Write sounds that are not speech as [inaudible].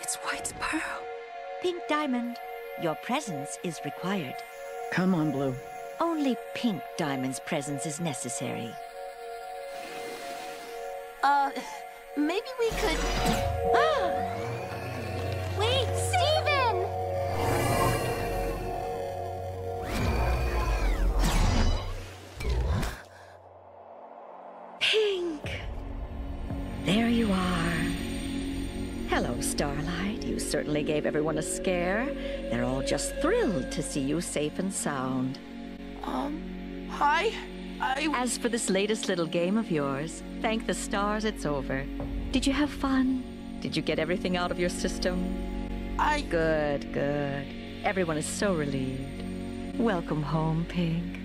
it's white pearl. Pink diamond, your presence is required. Come on, Blue. Only Pink Diamond's presence is necessary. Uh, maybe we could... [gasps] Ah! There you are. Hello, Starlight. You certainly gave everyone a scare. They're all just thrilled to see you safe and sound. Um, hi? I. As for this latest little game of yours, thank the stars it's over. Did you have fun? Did you get everything out of your system? I. Good, good. Everyone is so relieved. Welcome home, Pink.